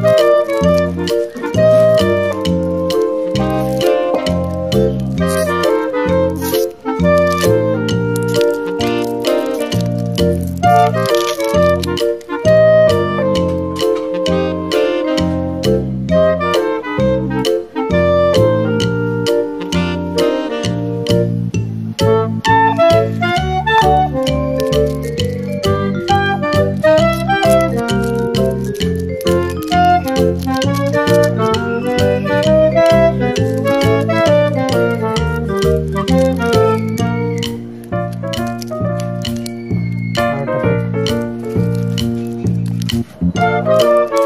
Música Música